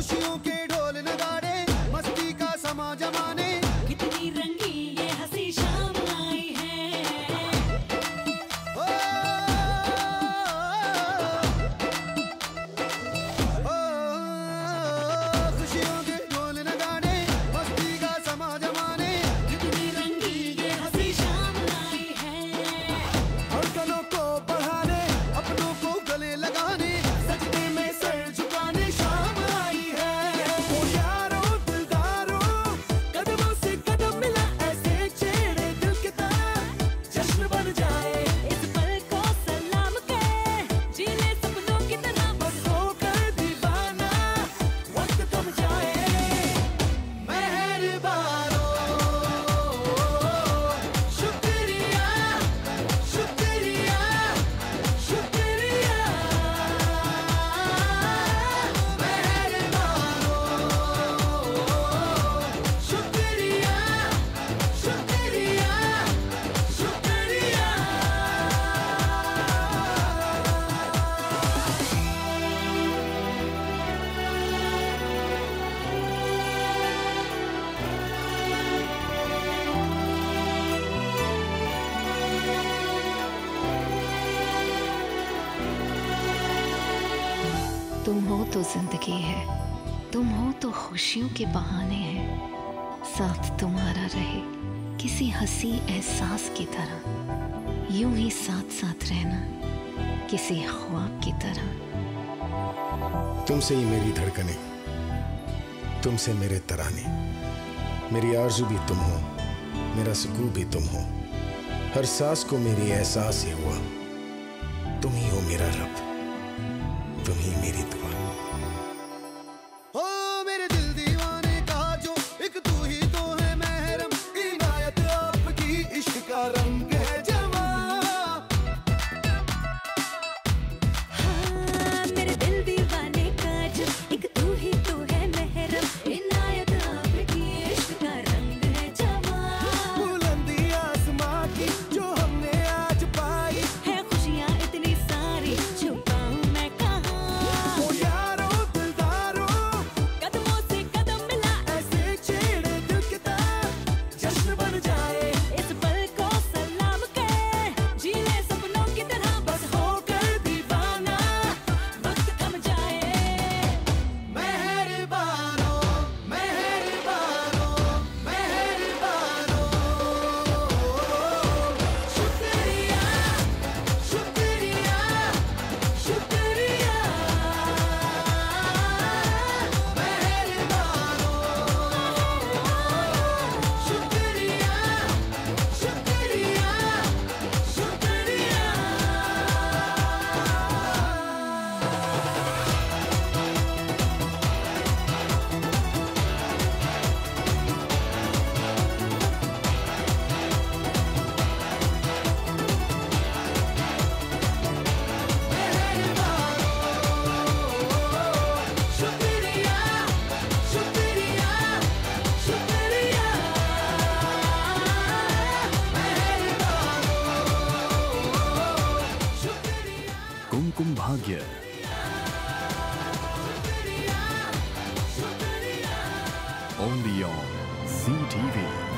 खुशियों के ढोल नगाड़े मस्ती का समा जमाने तुम हो तो ज़िंदगी है। तुम हो तो खुशियों के बहाने हैं। साथ तुम्हारा रहे किसी हँसी एहसास की तरह। यूँ ही साथ साथ रहना किसी ख्वाब की तरह। तुमसे ही मेरी धड़कने, तुमसे मेरे तराने। मेरी आरज़ू भी तुम हो, मेरा सुकून भी तुम हो। हर सांस को मेरी एहसास ही हुआ। तुम ही हो मेरा रब। तुम मेरी दुआ ZTV.